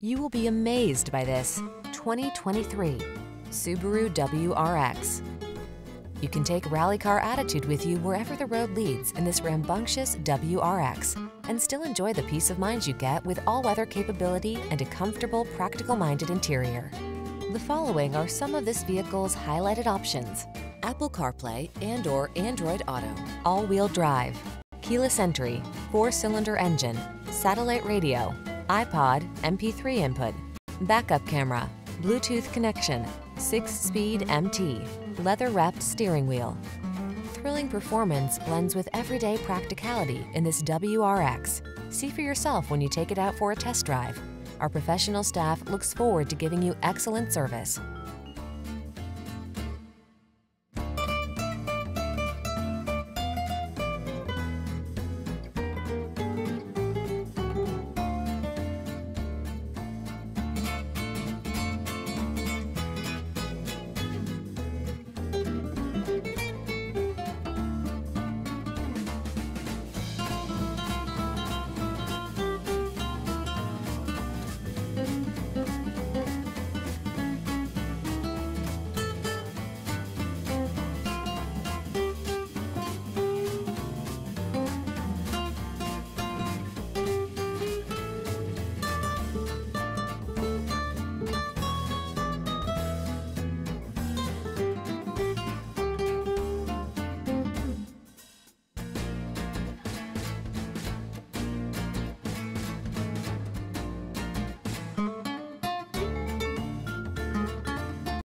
You will be amazed by this 2023 Subaru WRX. You can take rally car attitude with you wherever the road leads in this rambunctious WRX and still enjoy the peace of mind you get with all-weather capability and a comfortable, practical-minded interior. The following are some of this vehicle's highlighted options. Apple CarPlay and or Android Auto, all-wheel drive, keyless entry, four-cylinder engine, satellite radio, iPod, MP3 input, backup camera, Bluetooth connection, six-speed MT, leather-wrapped steering wheel. Thrilling performance blends with everyday practicality in this WRX. See for yourself when you take it out for a test drive. Our professional staff looks forward to giving you excellent service.